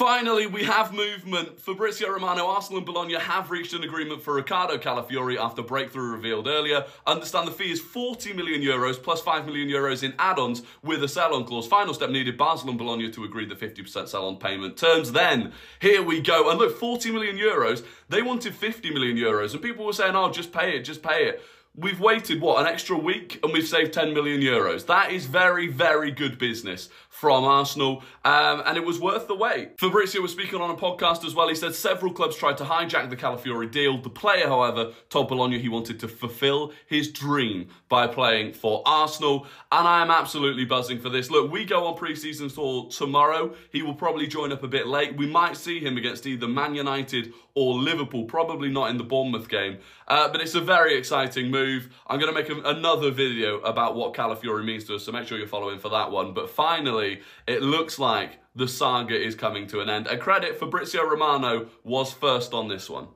Finally, we have movement. Fabrizio Romano, Arsenal and Bologna have reached an agreement for Riccardo Calafiori after breakthrough revealed earlier. Understand the fee is 40 million euros plus 5 million euros in add-ons with a sell-on clause. Final step needed, Basel and Bologna to agree the 50% sell-on payment terms. Then, here we go. And look, 40 million euros, they wanted 50 million euros. And people were saying, oh, just pay it, just pay it. We've waited, what, an extra week and we've saved 10 million euros. That is very, very good business from Arsenal, um, and it was worth the wait. Fabrizio was speaking on a podcast as well. He said several clubs tried to hijack the Calafiori deal. The player, however, told Bologna he wanted to fulfill his dream by playing for Arsenal, and I am absolutely buzzing for this. Look, we go on pre-season tour tomorrow. He will probably join up a bit late. We might see him against either Man United or Liverpool, probably not in the Bournemouth game, uh, but it's a very exciting move. I'm going to make a, another video about what Calafiori means to us, so make sure you're following for that one. But finally, it looks like the saga is coming to an end. A credit for Fabrizio Romano was first on this one.